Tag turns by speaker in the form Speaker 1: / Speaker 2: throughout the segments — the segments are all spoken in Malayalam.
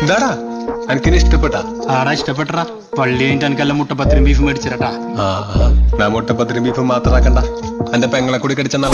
Speaker 1: എന്താടാ? എനിക്കിനി ഇഷ്ടപ്പെട്ട?
Speaker 2: ആടാ ഇഷ്ടപ്പെട്ടടാ. പള്ളി കഴിഞ്ഞിട്ട് എനിക്കല്ല മുട്ടപ്പത്തിനും ബീഫ് മേടിച്ചിരട്ടാ
Speaker 1: ആ ഞാൻ മുട്ടപ്പത്തിരി ബീഫ് മാത്രമാക്കണ്ട എന്റെ പെങ്ങളെ കൂടി കടിച്ചെന്നാ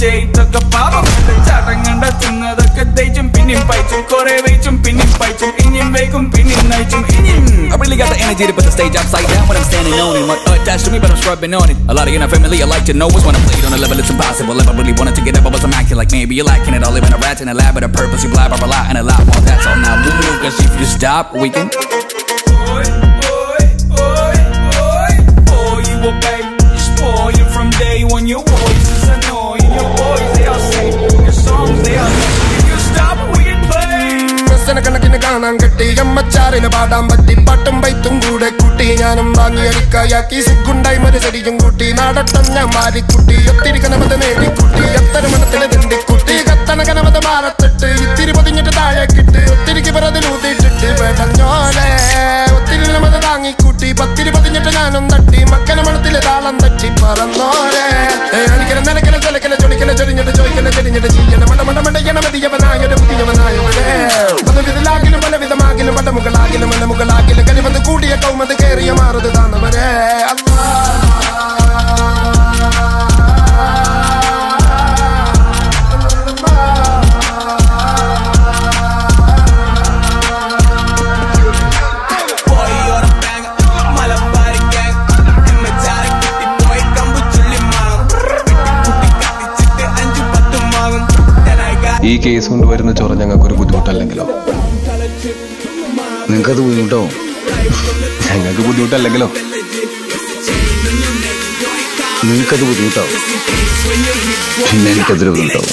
Speaker 3: പാപം ചെയ്തൊക്കെ പാപം ചടങ്ങണ്ട തിന്നതൊക്കെ തേച്ചും പിന്നെയും പയച്ചും കൊറേ വെച്ചും പിന്നെയും പയച്ചും ഇനിയും വൈകും പിന്നെയും നയിച്ചും ഇനിയും
Speaker 4: I really got the energy to put the stage upside down when I'm standing on it. What attached to me, but I'm scrubbing on it. A lot of you not family, I like to know is when I played on a level it's impossible. If I really wanted to get up, I was acting like maybe you're lacking it. I live in a rat in a lab, but a purpose you blabber a lot and a lot. Well, that's all now. Move, cause if you stop, we can.
Speaker 3: Boy, boy, boy, boy, boy, you a babe. You spoil from day one. Your voice
Speaker 5: കണക്കിന് കാണാൻ കെട്ടി. അമ്മച്ചാറിന് പാടാൻ പറ്റി. പാട്ടും പൈത്തും കൂടെ കൂട്ടി. ഞാനും വാങ്ങി അരിക്കായാക്കി. സിഗുണ്ടായി മരുചെടിയും കൂട്ടി. നാടട്ടം ഞാൻ മാറിക്കുട്ടി ഒത്തിരി കനമത നേടിക്കുട്ടി. എത്ര മണത്തിലെ തിണ്ടിക്കുട്ടി. കത്തണ കനമത മാറത്തിട്ട്. ഇത്തിരി പൊതിഞ്ഞിട്ട് താഴെ കിട്ട് ഒത്തിരിക്ക് പിറതിലൂത്തിട്ടിട്ട് പെടഞ്ഞോലെ ഒത്തിരി നമത താങ്ങിക്കൂട്ടി. ചെരിഞ്ഞിട്ട് ചെയ്യണം മണ്ട മണ്ട മണ്ടയ്യണ
Speaker 1: ഈ കേസ് കൊണ്ട് വരുന്ന ചൊറ ഞങ്ങൾക്കൊരു ബുദ്ധിമുട്ടല്ലെങ്കിലോ?
Speaker 6: നിങ്ങൾക്കത് ബുദ്ധിമുട്ടോ?
Speaker 1: ഞങ്ങൾക്ക് ബുദ്ധിമുട്ടല്ലെങ്കിലോ?
Speaker 6: നിങ്ങൾക്കത് ബുദ്ധിമുട്ടോ? പിന്നെ എനിക്കതൊരു ബുദ്ധിമുട്ടാവും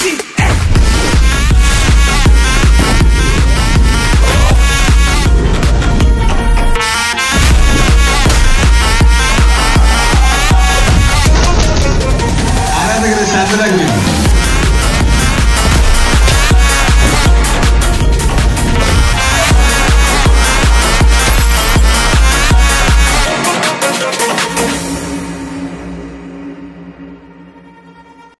Speaker 6: ശാന്തരാകുന്നു